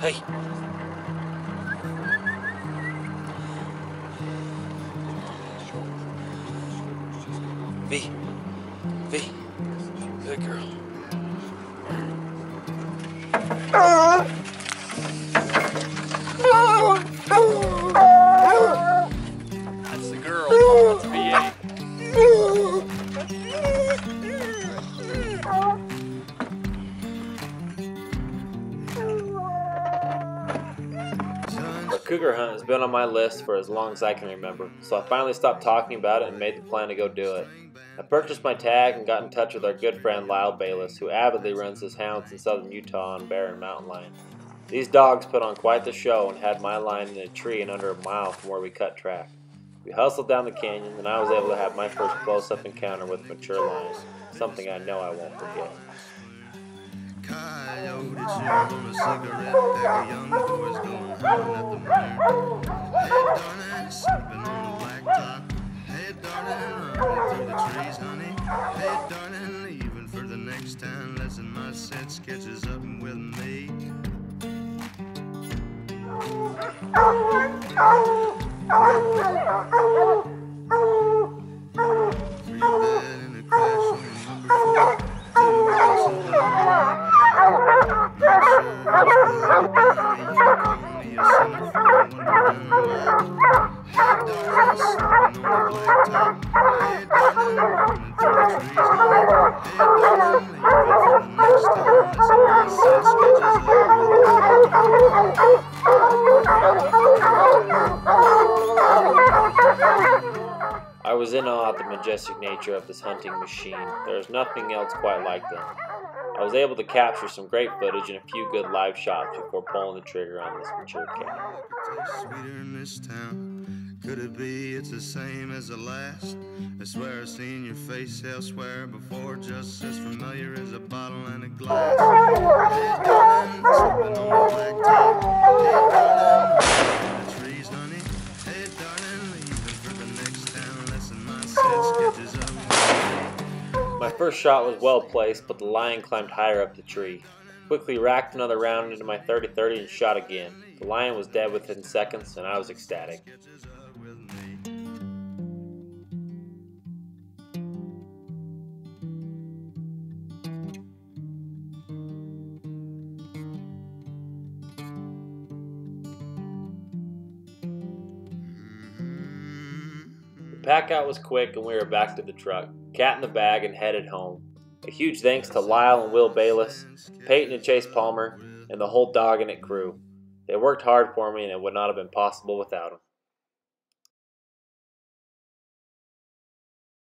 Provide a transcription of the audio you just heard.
Hey. V. V. Good girl. That's cougar hunt has been on my list for as long as I can remember, so I finally stopped talking about it and made the plan to go do it. I purchased my tag and got in touch with our good friend Lyle Bayles, who avidly runs his hounds in southern Utah on bear and mountain lion. These dogs put on quite the show and had my line in a tree and under a mile from where we cut track. We hustled down the canyon, and I was able to have my first close-up encounter with mature lion, something I know I won't forget. Home at the moon. Hey, darling, sleeping on the blacktop. Hey, darling, running through the trees, honey. Hey, darling, leaving for the next town. Listen, my set sketches up with me. Three bed in I was in awe at the majestic nature of this hunting machine. There is nothing else quite like them. I was able to capture some great footage and a few good live shots before pulling the trigger on this mature cat. Sweeter in this town. Could it be it's the same as the last? I swear I've seen your face elsewhere before, just as familiar as a bottle and a glass. First shot was well placed, but the lion climbed higher up the tree. Quickly racked another round into my 30-30 and shot again. The lion was dead within seconds, and I was ecstatic. The pack out was quick, and we were back to the truck, cat in the bag, and headed home. A huge thanks to Lyle and Will Bayles, Peyton and Chase Palmer, and the whole Dawgn-it crew. They worked hard for me, and it would not have been possible without them.